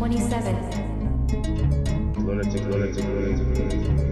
27. Lunatic, lunatic, lunatic, lunatic.